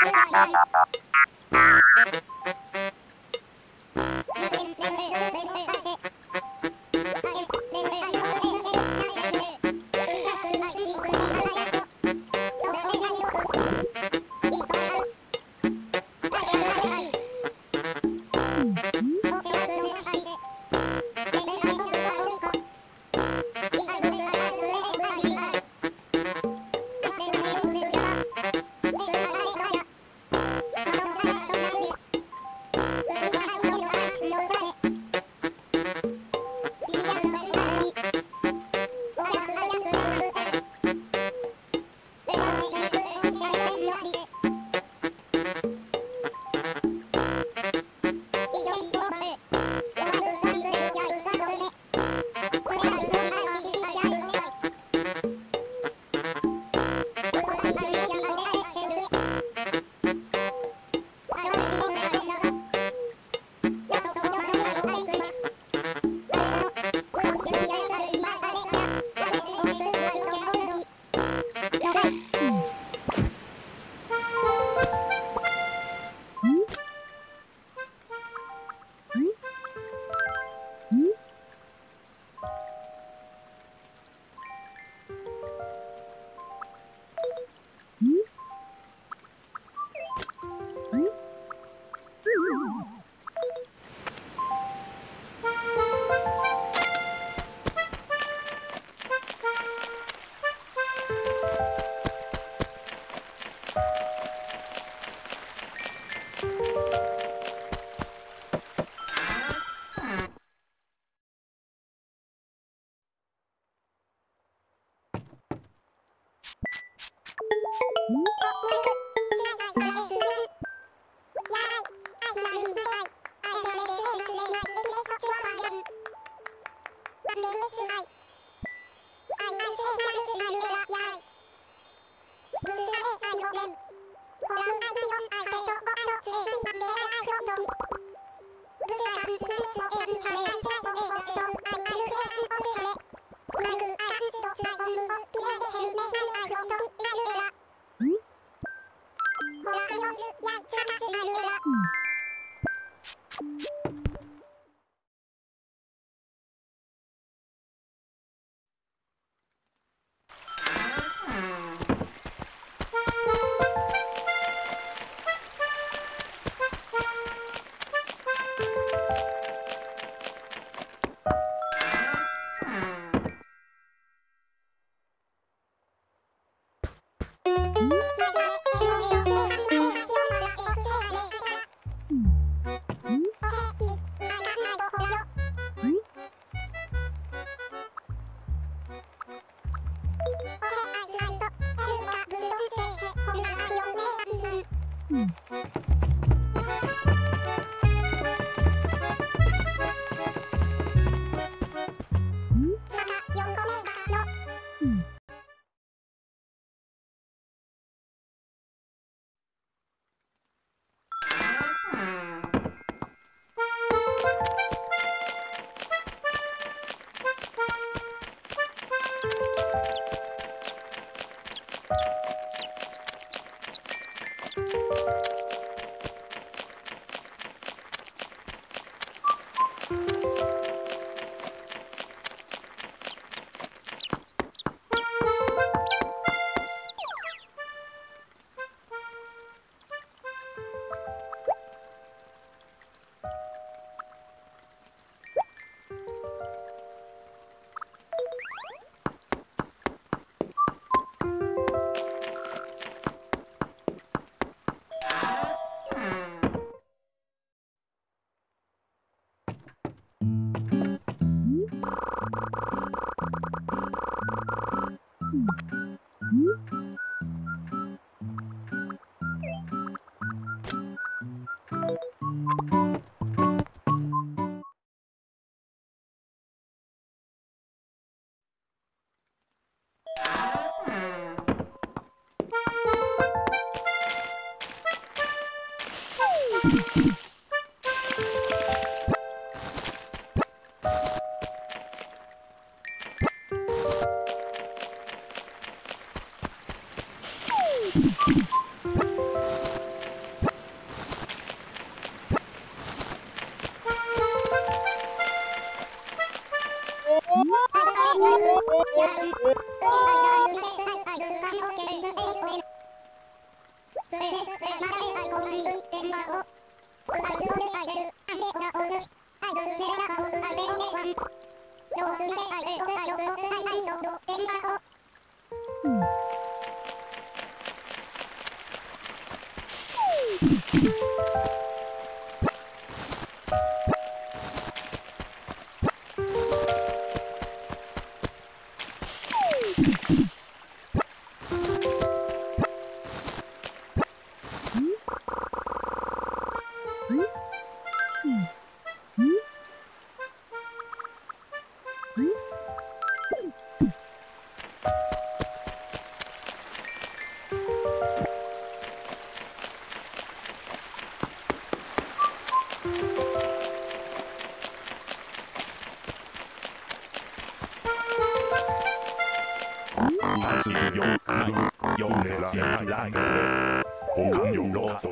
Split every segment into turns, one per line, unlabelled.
Bye.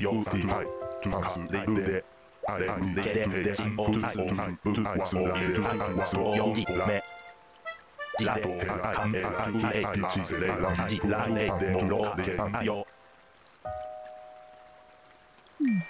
4あれにけれんでちんおたおまんぶわおえるあんわとよじめじらとあかんえあきえきちれわじらねでもろであよ。Mm.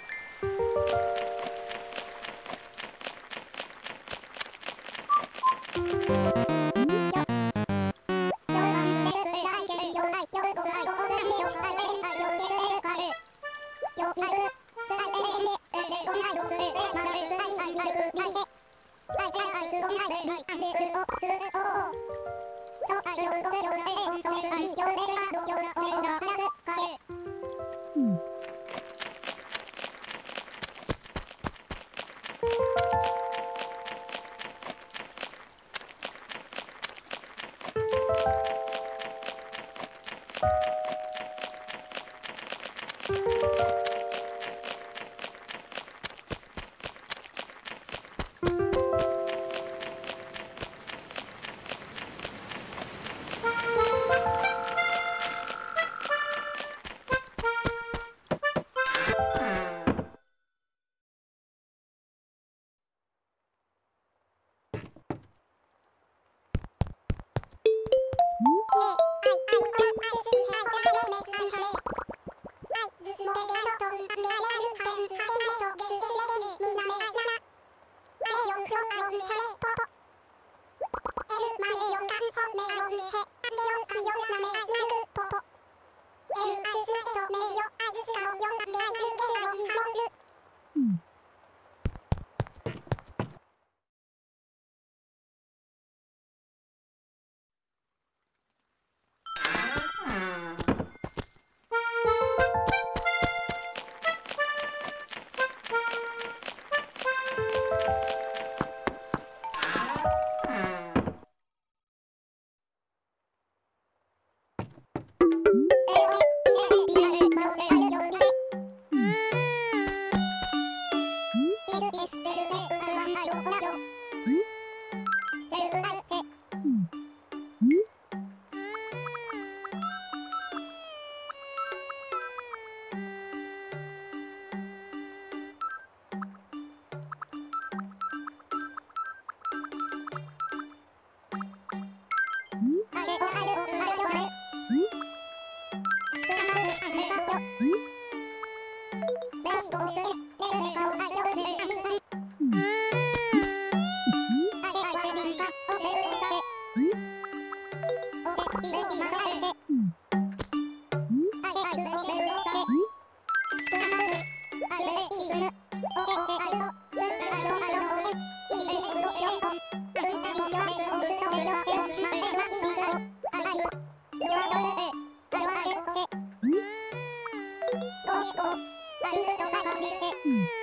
Hmm.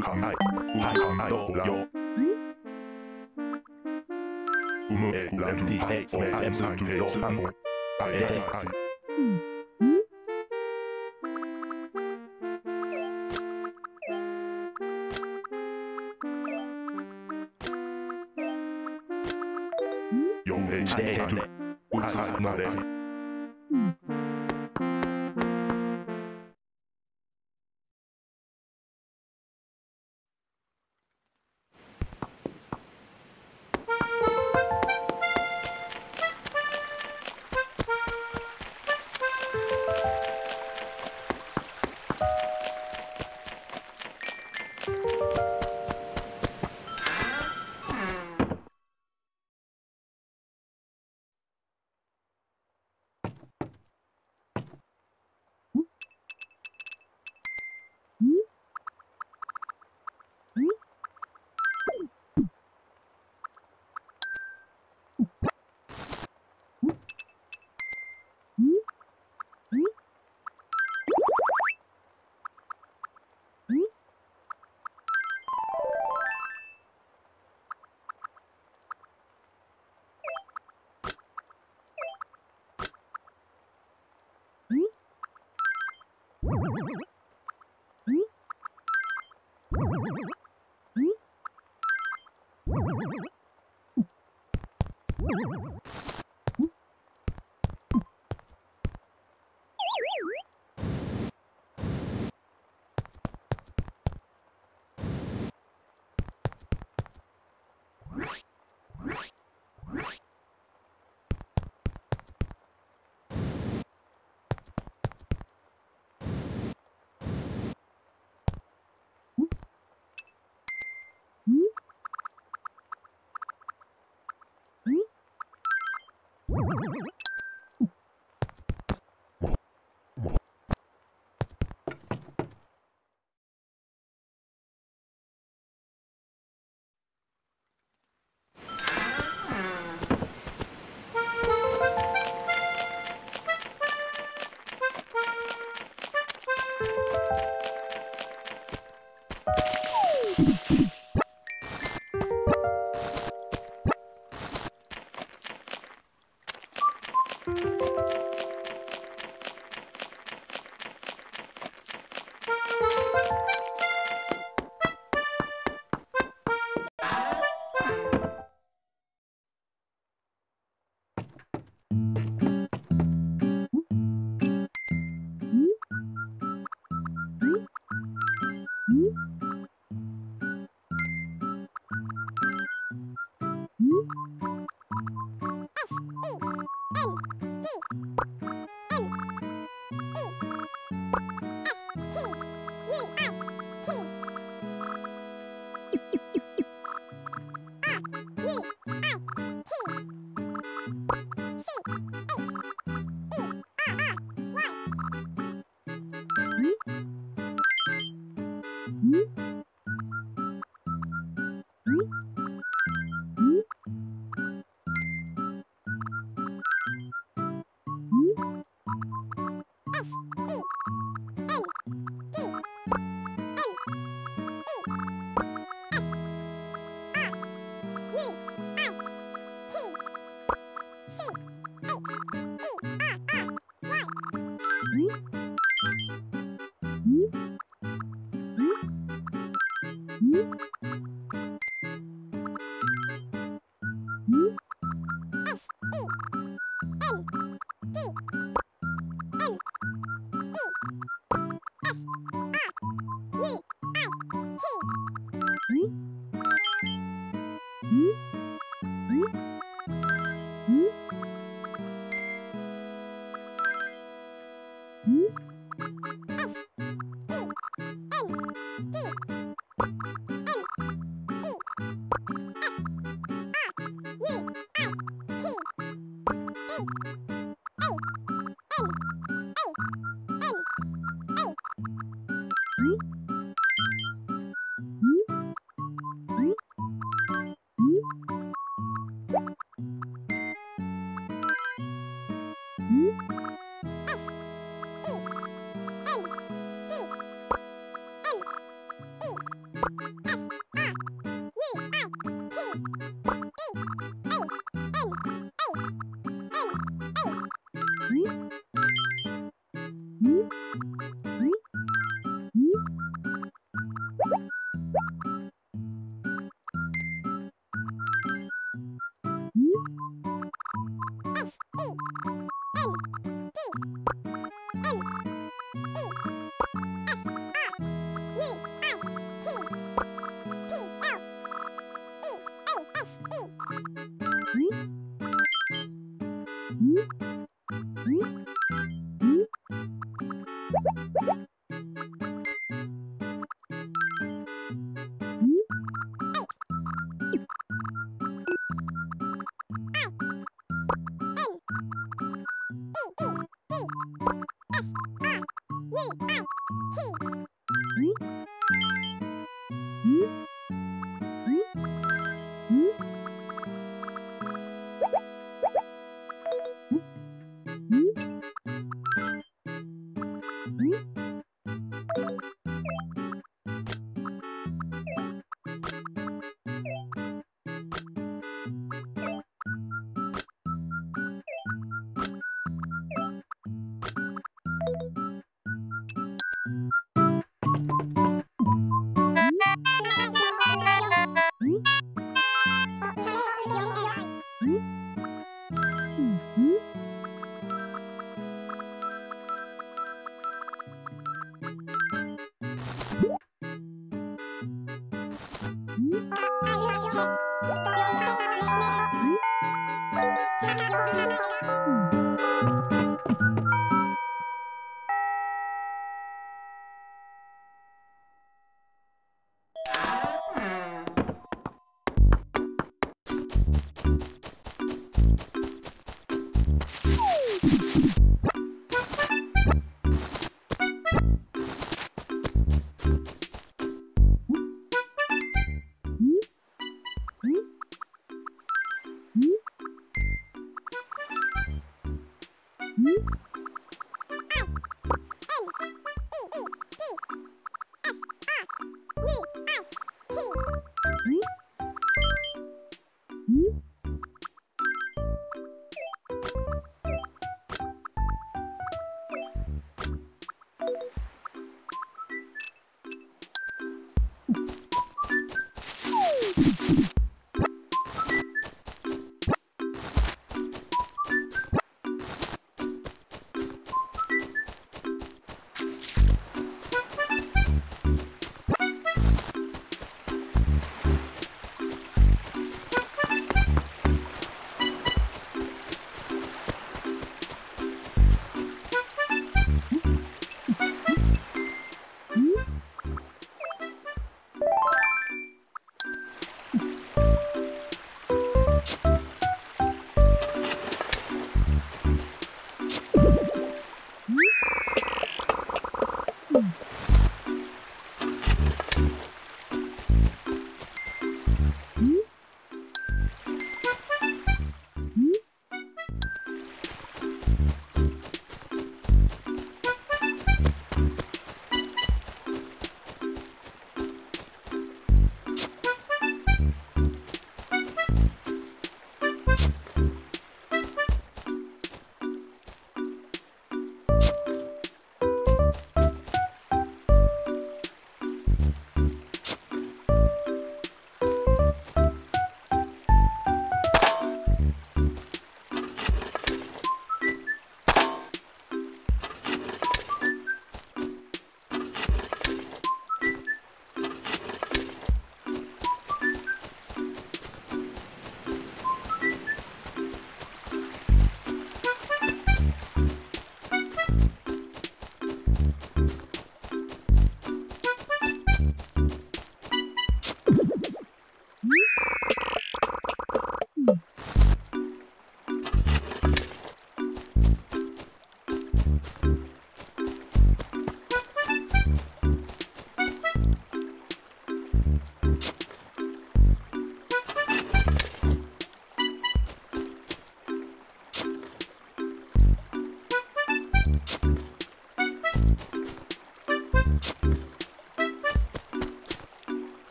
うかない、うかない。どうよ。うむえらんりへおえんさんへよさん。あえはい。よめしてね。うさなれ。Right. you!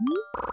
Mm-hmm.